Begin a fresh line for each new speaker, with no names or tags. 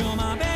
you're my baby.